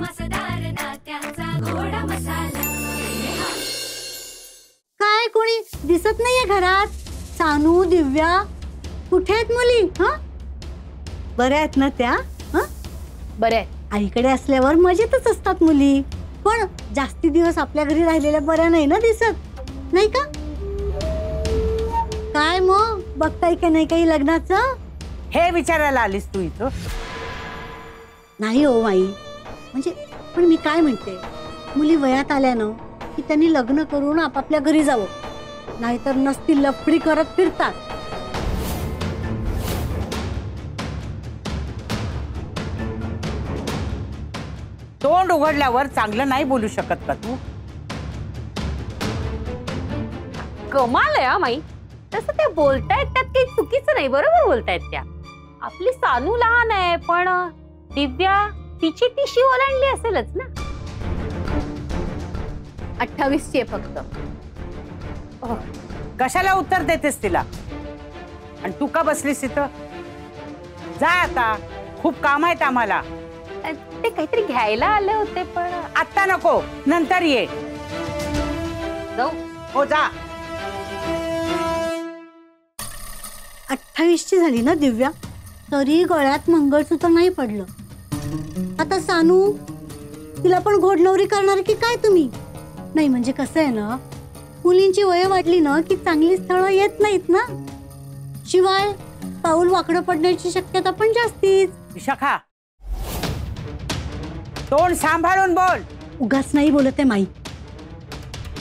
मसदार नात्यांचा गोडा मसाला काय कोणी दिसत नाहीये घरात? सानू दिव्या कुठे आहेत मुली हा? बऱ्या आहेत ना त्या? हा? बरे आईकडे असल्यावर मजेतच असतात मुली. पण जास्ती दिवस आपल्या घरी राहिलेल्या बऱ्या नाही ना दिसत? नाही का? काय मग? बघताय का नाही काही लग्नाचं? हे विचारायला आलीस तू इथं. नाही हो माई. म्हणजे पण मी काय म्हणते? मुली वयात आल्यानं की त्यांनी लग्न करून आपापल्या घरी जावं. नाहीतर नसती लफडी करत फिरतात. तोंड उघडल्यावर चांगलं नाही बोलू शकत का तू? कमाल आहे हा माई. तसं त्या बोलतायत त्यात काही चुकीचं नाही बरोबर बोलतायत त्या. आपली सानू लहान आहे पण दिव्या तिची टिशी ओलांडली असेलच ना? अठ्ठावीसची आहे फक्त कशाला उत्तर देतेस तिला? आणि तू का बसलीस इथं? जा आता खूप काम आहेत आम्हाला. अ, ते काहीतरी घ्यायला आले होते पण आत्ता नको नंतर ये. जाऊ. हो जा. अठ्ठावीसची झाली ना दिव्या? तरी गळ्यात मंगळसूत्र नाही पडलं. आता सानू तिला पण घोडनवरी करणार की काय तुम्ही? नाही म्हणजे कसं आहे ना मुलींची वय वाढली ना की चांगली स्थळं येत नाहीत ना? शिवाय पाऊल वाकडं पडण्याची शक्यता पण जास्तीच. विशाखा तोंड सांभाळून बोल. उगाच नाही बोलत आहे माई.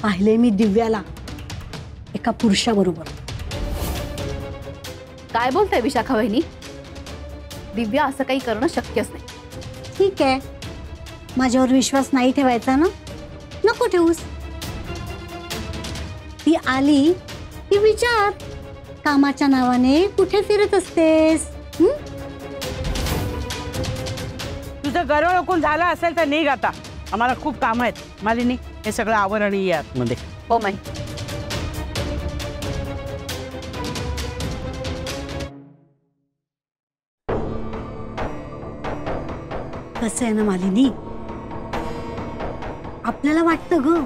पाहिले मी दिव्याला एका पुरुषाबरोबर. काय बोलताय विशाखा वहिनी? दिव्या असं काही करणं शक्यच नाही. ठीक आहे. माझ्यावर विश्वास नाही ठेवायचा ना? नको ठेवूस. ती आली की विचार. कामाच्या नावाने कुठे फिरत असतेस? हं? तुझं गरळ ओकून झालं असेल तर निघ आता. आम्हाला खूप काम आहेत. मालिनी हे सगळं आवर आणि ये आतमध्ये हो माई. कसं आहे ना, मालिनी? आपल्याला वाटतं ग,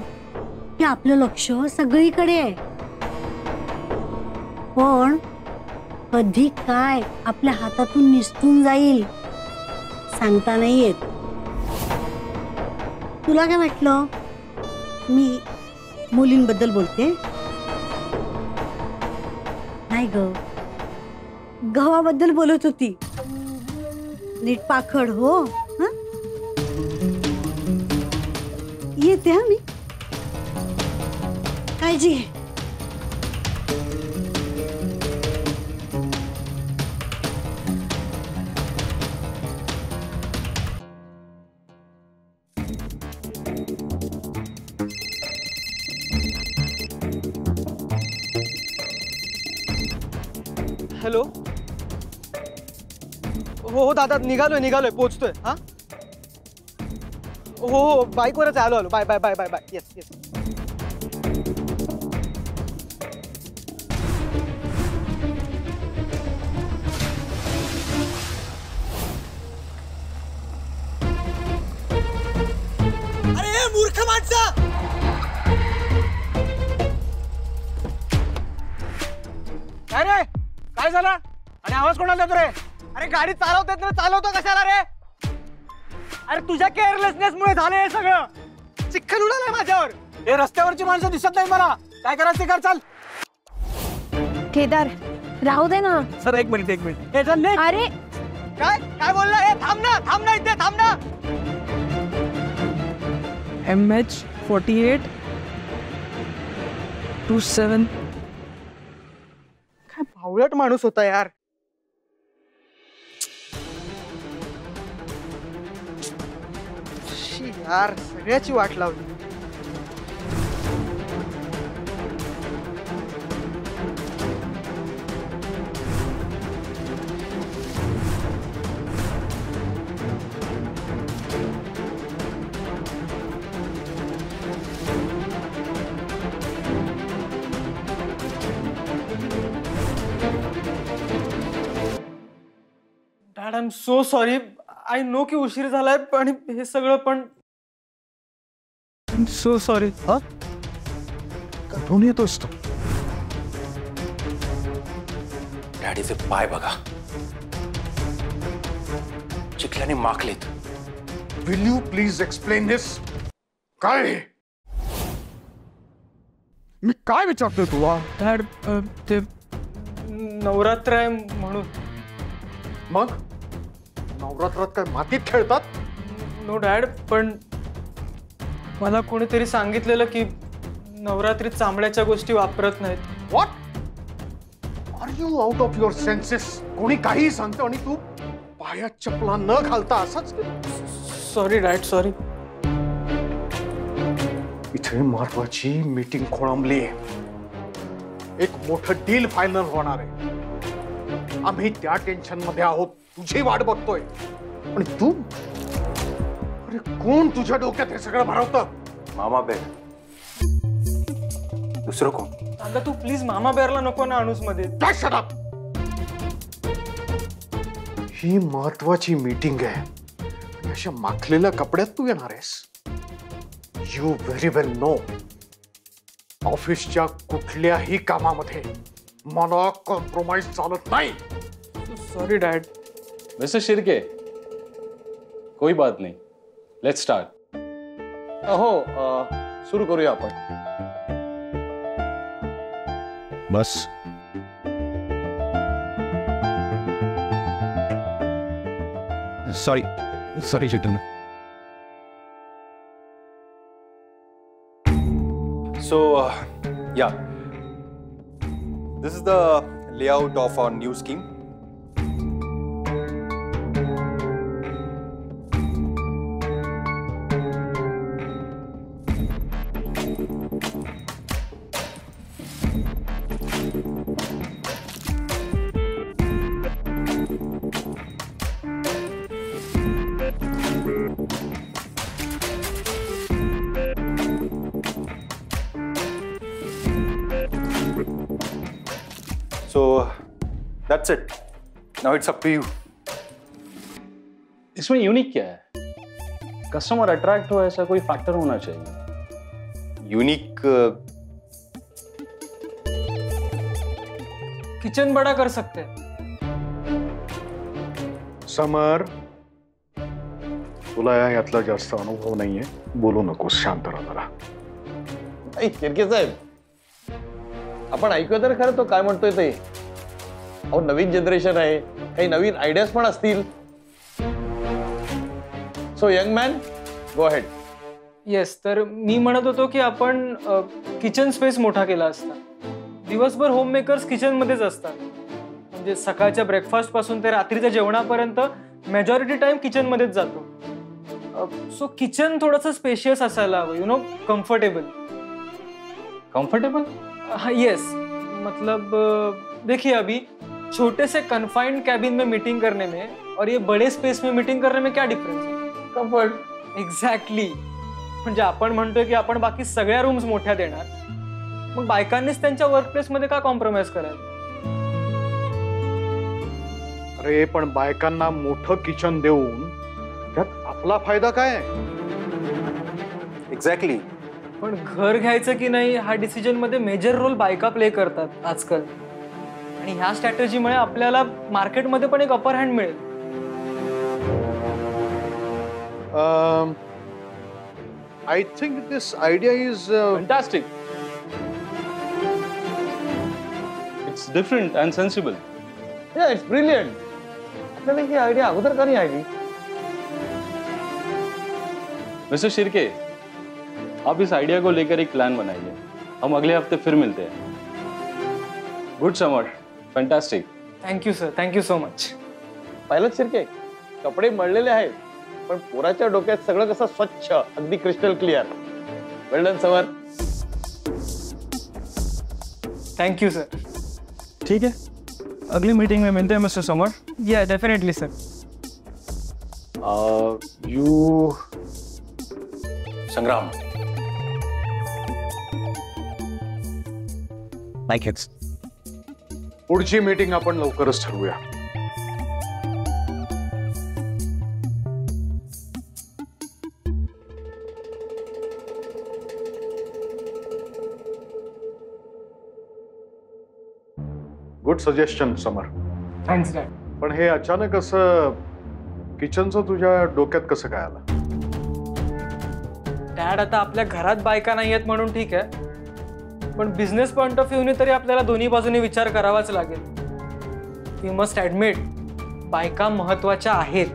की आपलं लक्ष सगळीकडे आहे. पण कधी काय आपल्या निसटून जाईल, सांगता नाही तुला काय वाटलं? मी मुलींबद्दल बोलते? नाही ग. गव्हाबद्दल बोलत होती. नीट पाखड, हो. येते काळजी घे हॅलो? हो हो दादा निघालोय निघालोय पोचतोय हा? हो हो बाईकवरच आहे, आलो आलो. Bye bye bye bye bye. Yes yes अरे मूर्ख माणसा! काय रे? काय झालं? आणि आवाज़ कोणाला येतो रे? अरे गाडी चालवतात ना चालवतो कशाला रे? अरे तुझ्या केअरलेसनेस मुळे झालं हे सगळं. चिखल उडालाय माझ्यावर. हे रस्त्यावरची माणसं दिसत नाही मला. काय करायचं कर चाल. केदार राहू दे ना. सर एक मिनिट एक मिनिट. हे चल निघ. अरे. काय? काय बोलला? हे थांब ना थांब ना इथे थांब ना. M H forty eight two seven काय भावळट माणूस होता यार. शी यार सगळ्याची वाट लावली. Dad I am so sorry I know की उशीर झालाय आणि हे सगळं पण सो सॉरी कुठून येतोस तू डॅडीचे पाय बघा चिखल्याने माखलेत will you please explain this काय हे? मी काय विचारतोय तुला? डॅड ते नवरात्र आहे म्हणून. मग? नवरात्रात काय मातीत खेळतात? नो डॅड पण मला कोणीतरी सांगितलेलं की नवरात्रीत चांबड्याच्या गोष्टी वापरत नाहीत. What are you out of your senses कोणी काही सांगतो आणि तू पायात चपला न घालता असंच सॉरी डॅड सॉरी इथे महत्वाची मीटिंग खोळंबली एक मोठं डील फायनल होणार आहे. आम्ही त्या टेन्शन मध्ये आहोत. तुझी वाट बघतोय. आणि तू अरे कोण तुझ्या डोक्यात हे सगळं भरवतं? मामा बेग दुसरं कोण? दादा तू प्लीज मामा बेरला नको ना आणूसमध्ये काय? ही महत्वाची मीटिंग आहे. आणि अशा माखलेल्या कपड्यात तू येणार आहेस. यू व्हेरी वेल नो ऑफिसच्या कुठल्याही कामामध्ये मला कॉम्प्रोमाइज चालत नाही. सॉरी डॅड मिस्टर शिर्के कोई बात नहीं. लेट्स स्टार्ट हो अ, सुरू करूया आपण बस सॉरी सॉरी चिटन So, uh, yeah. This is the layout of our new scheme. So, that's it. Now it's up to you. इसमें यूनिक क्या है कस्टमर अट्रैक्ट हो ऐसा कोई फैक्टर होना चाहिए Unique. Uh, किचन बड़ा कर सकते हैं समर तुला या यातला जास्त अनुभव नाहीये बोलू नकोस शांत राहा जरा साहेब आपण ऐकूया तर खरं तो काय म्हणतोय ते? अहो नवीन जनरेशन आहे. काही नवीन आयडियाज पण असतील. So young man go head yes तर मी म्हणत होतो की आपण किचन स्पेस मोठा केला असता. दिवसभर होम मेकर्स किचन मध्येच असतात. म्हणजे सकाळच्या ब्रेकफास्टपासून ते रात्रीच्या जेवणापर्यंत मेजॉरिटी टाइम किचन मध्येच जातो. सो किचन थोडंसं स्पेशियस असायला हवं यु नो कम्फर्टेबल यस मतलब देखिए अभी छोटे से कन्फाइंड कैबिन में मीटिंग करने में और ये बड़े स्पेस में मीटिंग करने में क्या डिफरेंस है? कंफर्ट एक्झॅक्टली म्हणजे आपण म्हणतोय की आपण बाकी सगळ्या रूम्स मोठ्या देणार. मग बायकांनीच त्यांच्या वर्कप्लेस मध्ये का कॉम्प्रोमाइज करायचं अरे पण बायकांना मोठं किचन देऊन त्यात आपला फ़ायदा काय exactly. पण घर घ्यायचं की नाही हा डिसिजनमध्ये मेजर रोल बायका प्ले करतात आजकाल. आणि ह्या स्ट्रॅटेजीमुळे आपल्याला मार्केटमध्ये पण एक अपर हँड मिळेल. I think this idea is fantastic it's different and sensible या इट्स ब्रिलियंट आपल्याला ही आयडिया अगोदर का नाही आली? मिस्टर शिर्के आप इस आइडिया को लेकर एक प्लान बनाइए। हम अगले हफ़्ते फिर मिलते हैं। Good Samar fantastic thank you sir thank you so much पाहिलं शिर्के कपडे मळलेले आहेत पण पोराच्या डोक्यात सगळं कसं स्वच्छ अगदी crystal clear well done Samar thank you sir ठीक है। अगली मीटिंग में मिलते हैं मिस्टर समर या definitely sir you Sangram. Like it's पुढची मीटिंग आपण लवकरच ठरवूया. Good suggestion Samar thanks dad पण हे अचानक असं किचनचं तुझ्या डोक्यात कसं काय आलं? डॅड आता आपल्या घरात बायका नाही आहेत म्हणून ठीक आहे. पण बिझनेस पॉईंट ऑफ व्ह्यूने तरी आपल्याला दोन्ही बाजूनी विचार करावाच लागेल. यू मस्ट ॲडमिट बायका महत्त्वाच्या आहेत.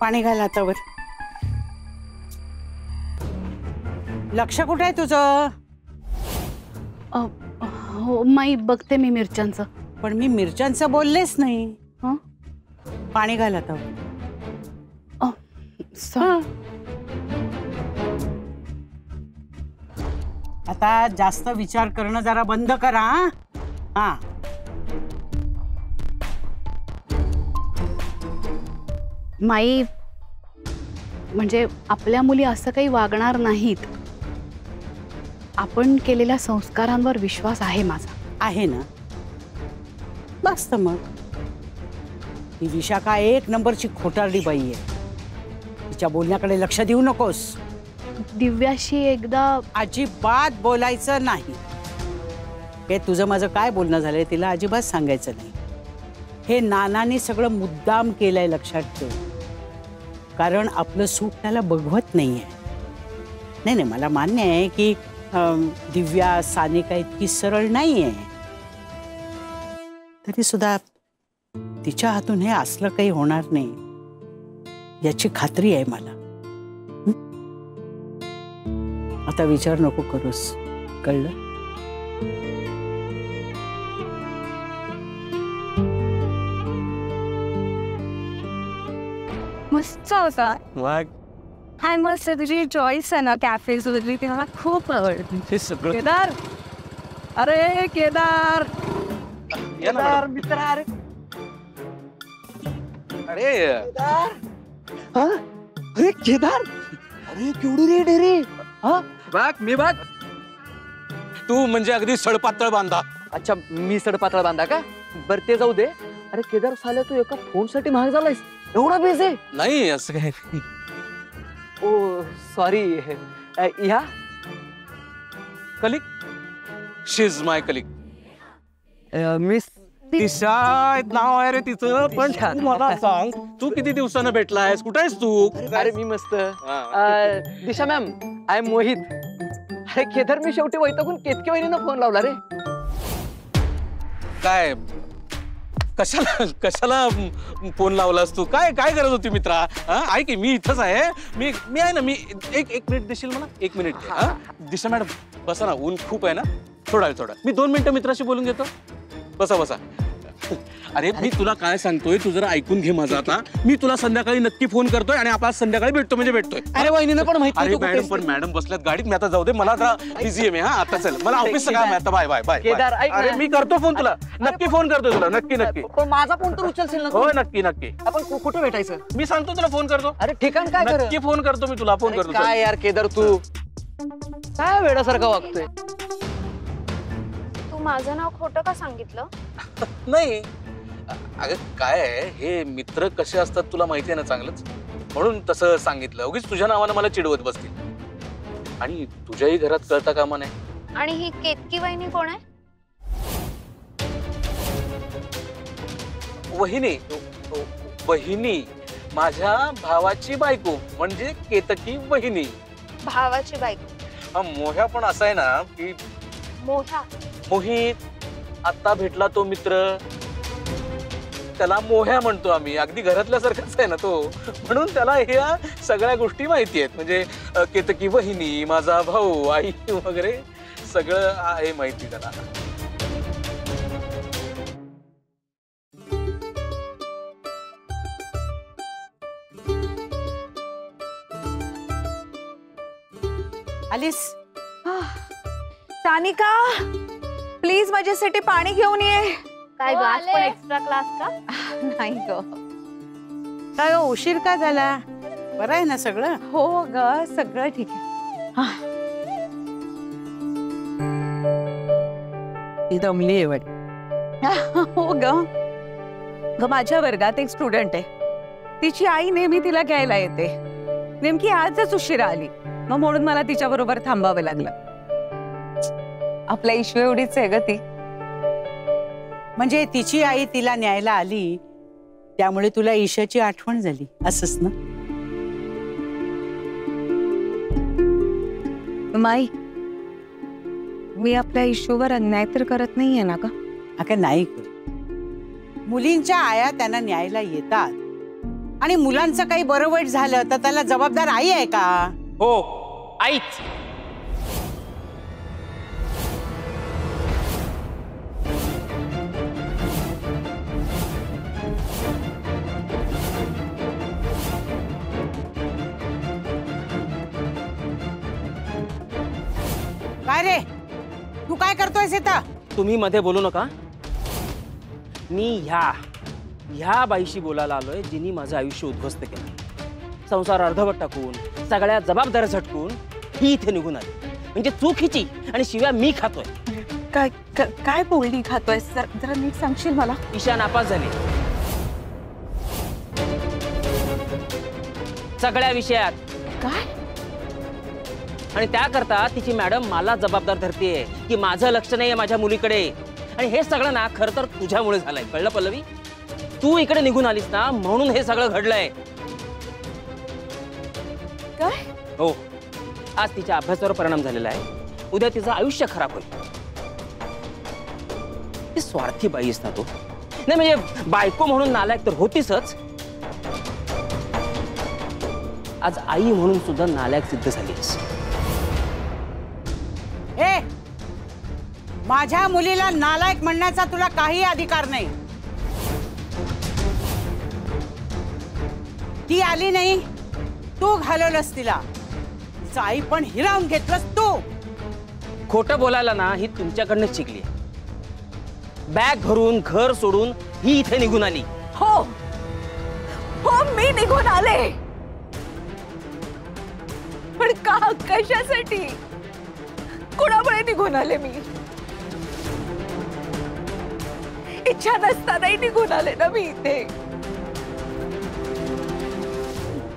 पाणी घाल हातावर. लक्ष कुठे आहे तुझं? हो माई बघते मी मिरच्यांचं. पण मी मिरच्यांचं बोललेच नाही. हं? पाणी घाल हातावर. सॉरी आता जास्त विचार करणं जरा बंद करा हा? माई म्हणजे आपल्या मुली असं काही वागणार नाहीत. आपण केलेल्या संस्कारांवर विश्वास आहे माझा. आहे ना? बस तर मग. ही विशाखा एक नंबरची खोटारडी बाई आहे. तिच्या बोलण्याकडे लक्ष देऊ नकोस. दिव्याशी एकदा अजिबात बोलायचं नाही. हे तुझं माझं काय बोलणं झालंय तिला अजिबात सांगायचं नाही. हे नानाने सगळं मुद्दाम केलंय लक्षात ठेव. कारण आपलं सुख त्याला बघवत नाहीये. नाही नाही मला मान्य आहे की अं, दिव्या सानिका इतकी सरळ नाहीये. तरी सुद्धा तिच्या हातून हे असलं काही होणार नाही याची खात्री आहे मला. आता विचार नको करूस कळलं? मस्त होता वाघ हाय मस्त. तुझी चॉईस आहे ना कॅफेज वगैरे ती मला खूप आवडते हे सगळं केदार? अरे केदार. या ना केदार. मित्र अरे. अरे. अरे केदार? अरे केवढी रेड आहे रे. हा? वाघ मी वाघ तू म्हणजे अगदी सडपातळ बांधा. अच्छा मी सडपातळ बांधा का? बर ते जाऊ दे. अरे केदार साल्या तू एका फ़ोन साठी महाग झालायस. एवढा बिझी नाही असं काय ओ सॉरी ह्या colleague? She is my colleague miss Disha नाव आहे रे तिचं पण तू मला सांग तू किती दिवसानं भेटलायस? कुठे आहेस तू? अरे मी मस्त. अ, Disha ma'am I am Mohit. अरे केदार मी शेवटी वैतागून केतकी वहिनीनं फ़ोन लावला रे. काय? कशाला कशाला फ़ोन लावलास तू? काय काय करत होती मित्रा? आहे की, मी इथंच आहे. मी मी आहे ना, मी एक एक मिनिट देशील मला? एक मिनिट? दिशा मॅडम, बसा ना, ऊन खूप आहे ना? थोडा थोडा. मी दोन मिनिटं मित्राशी बोलून घेतो. बसा बसा. अरे मी तुला काय सांगतोय? तू जरा ऐकून घे माझं आता. मी तुला संध्याकाळी नक्की फोन करतोय आणि आपण संध्याकाळी भेटतो म्हणजे भेटतोय. अरे वहिनीनं पण माहिती अरे मॅडम पण. मॅडम बसल्यात गाडीत. मी आता जाऊ दे मला आता बिझी आहे मी हा. आता चल मला ऑफिसचं काम आहे आता. Bye bye bye Kedar, bye. ऐक ना. अरे मी करतो फोन तुला. नक्की फोन करतो तुला नक्की नक्की. पण माझा फोन तर उचलशील ना तू? हो नक्की नक्की. आपण कु- कुठे भेटायचं? मी सांगतो तुला फोन करतो. अरे ठिकाण काय कर नक्की फोन करतो मी तुला फोन करतो चल. काय यार केदार तू? काय वेळासारखा वागतोय? तू माझं नाव खोटं का सांगितलं? नाही. अगं काय आहे? हे मित्र कसे असतात तुला माहिती आहे ना चांगलंच? म्हणून तसं सांगितलं. उगीच तुझ्या नावानं मला चिडवत बसतील. आणि तुझ्याही घरात कळता कामा नाही आणि ही केतकी वहिनी कोण आहे? वहिनी. वहिनी. माझ्या भावाची बायको. म्हणजे केतकी वहिनी. भावाची बायको. हा मोह्या पण असा आहे ना की मोठा मोहित आता भेटला तो मित्र. त्याला मोह्या म्हणतो आम्ही. अगदी आहे ना तो. म्हणून त्याला ह्या सगळ्या गोष्टी माहिती आहेत. म्हणजे केतकी वहिनी, माझा भाऊ, आई वगैरे सगळं आहे माहिती त्याला. आलीस? सानिका? प्लीज माझ्यासाठी पाणी घेऊन ये. काय हो, गाज पण. एक्स्ट्रा क्लास का? नाही ग. काय हो, उशीर का झाला? बरं आहे ना सगळं? हो ग सगळं ठीक आहे. ती दमली आहे वाट हो ग. ग माझ्या वर्गात एक स्टुडंट आहे. तिची आई नेहमी तिला घ्यायला येते. नेमकी आजच उशिरा आली. मग म्हणून मला तिच्या बरोबर थांबावं लागलं. आपल्या इश्यू एवढीच आहे ग ती. म्हणजे तिची आई तिला न्यायला आली त्यामुळे तुला ईशाची आठवण झाली असंच ना? माई मी आपल्या इश्यूवर अन्याय तर करत नाहीये ना का अगं नाही कर. मुलींच्या आया त्यांना न्यायला येतात. आणि मुलांचं काही बरं वाईट झालं तर त्याला जबाबदार आई आहे का? हो आईच. काय रे? तू काय करतोयस इथं? तुम्ही मध्ये बोलू नका. मी ह्या ह्या बाईशी बोलायला आलोय जिनी माझं आयुष्य उद्ध्वस्त केलं. संसार अर्धवट टाकून सगळ्या जबाबदाऱ्या झटकून ही इथे निघून आली. म्हणजे चूक हिची आणि शिव्या मी खातोय. काय काय बोलणी खातोय सर जरा नीट सांगशील मला. ईशा नापास झाली. सगळ्या विषयात. काय? आणि त्याकरता तिची मॅडम मला जबाबदार धरतीये की माझं लक्ष नाहीये माझ्या मुलीकडे. आणि हे सगळं ना खरं तर तुझ्यामुळे झालंय. कळलं पल्लवी? तू इकडे निघून आलीस ना म्हणून हे सगळं घडलंय. काय? हो. आज तिच्या अभ्यासावर परिणाम झालेला आहे. उद्या तिचं आयुष्य खराब होईल. ती स्वार्थी बाई ना तू. नाही म्हणजे बायको म्हणून नालायक तर होतीसच. आज आई म्हणून सुद्धा नालायक सिद्ध झालीस ए माझ्या मुलीला नालायक म्हणण्याचा तुला काही अधिकार नाही. ती आली नाही तू घालवलंस तिला. तिचं आई पण हिरावून घेतलंस तू. खोटं बोलायला ना ही तुमच्याकडनं शिकली. बॅग भरून घर सोडून ही इथे निघून आली. हो. हो मी निघून आले. पण का कशासाठी? कुणामुळे निघून आले मी? इच्छा नसतानाही निघून आले ना मी इथे.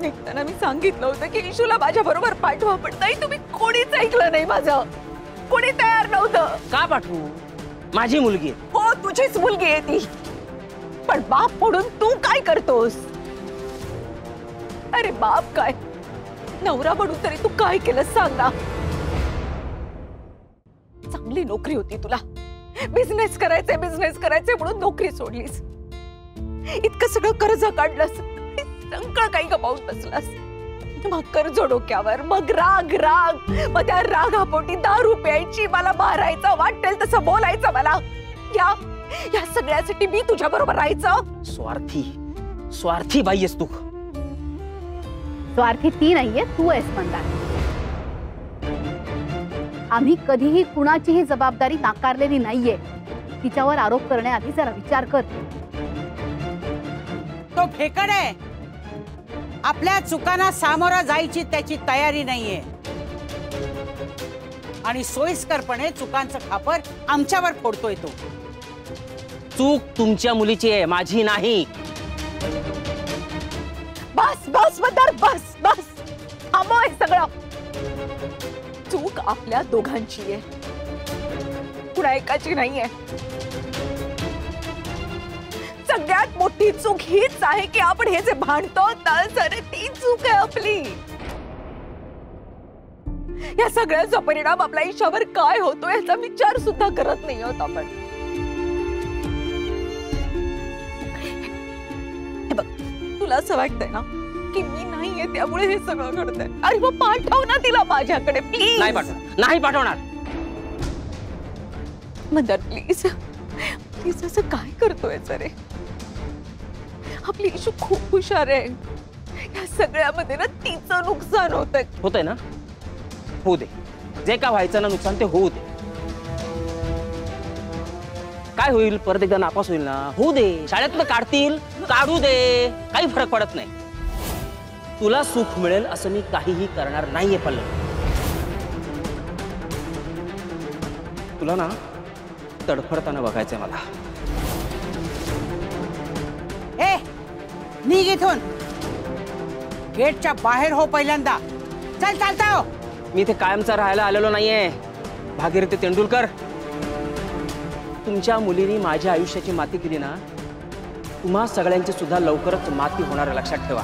निघताना मी सांगितलं होतं की इशूला माझ्या बरोबर पाठवा पण नाही तुम्ही कोणीच ऐकलं नाही माझं. कोणी तयार नव्हतं. का पाठवू? माझी मुलगी हो तुझीच मुलगी आहे ती. पण बाप म्हणून तू काय करतोस? अरे बाप काय? नवरा म्हणून तरी तू काय केलं सांग ना. चांगली नोकरी होती तुला. बिझनेस करायचे बिझनेस करायचे म्हणून नोकरी सोडलीस. इतकं सगळं कर्ज काढलंस. सगळं काही गमावून बसलास. मग कर्ज डोक्यावर मग राग राग. मग त्या रागापोटी दारू प्यायची मला मारायचं वाटेल तसं बोलायचं मला. या या सगळ्यासाठी मी तुझ्या बरोबर राहायचं. स्वार्थी स्वार्थी बाई आहेस तू. स्वार्थी ती नाहीये तू आहेस मंदार आम्ही कधीही कुणाचीही जबाबदारी नाकारलेली नाहीये. तिच्यावर आरोप करण्याआधी जरा विचार कर. तो फेकड आहे. आपल्या चुकांना सामोरं जायची त्याची तयारी नाहीये. आणि सोयीस्करपणे चुकांचं खापर आमच्यावर फोडतोय तो. चूक तुमच्या मुलीची आहे माझी नाही. बस बस बस बस. थांबव हे सगळं. चूक आपल्या दोघांची आहे. कुणा एकाची सगळ्यात मोठी चूक हीच आहे की आपण हे जे भांडतो ती चूक आहे आपली. या सगळ्याचा परिणाम आपल्या आयुष्यावर काय होतो याचा विचार सुद्धा करत नाही आपण. तुला असं वाटतंय ना? की मी नाहीये त्यामुळे हे सगळं घडतंय अरे मग पाठव ना तिला माझ्याकडे प्लीज़ नाही पाठवणार नाही पाठवणार मंदार प्लीज़ प्लीज़ असं काय करतोय रे आपली इशू खूप हुशार आहे या सगळ्यामध्ये ना तिचं नुकसान होत होतंय ना? होऊ दे. जे का व्हायचं ना नुकसान ते होऊ दे. काय होईल? परत एकदा नापास होईल ना? होऊ दे. शाळेतनं काढतील काढू दे. काही फरक पडत नाही. तुला सुख मिळेल असं मी काहीही करणार नाहीये पल्लव. तुला ना तडफडताना बघायचंय मला. ए निघ इथून. गेटच्या बाहेर हो पहिल्यांदा. चल चालता हो मी इथे कायमचा राहायला आलेलो नाहीये. भागीरथी तेंडुलकर तुमच्या मुलीने माझ्या आयुष्याची माती केली ना तुम्हा सगळ्यांची सुद्धा लवकरच माती होणार आहे, लक्षात ठेवा.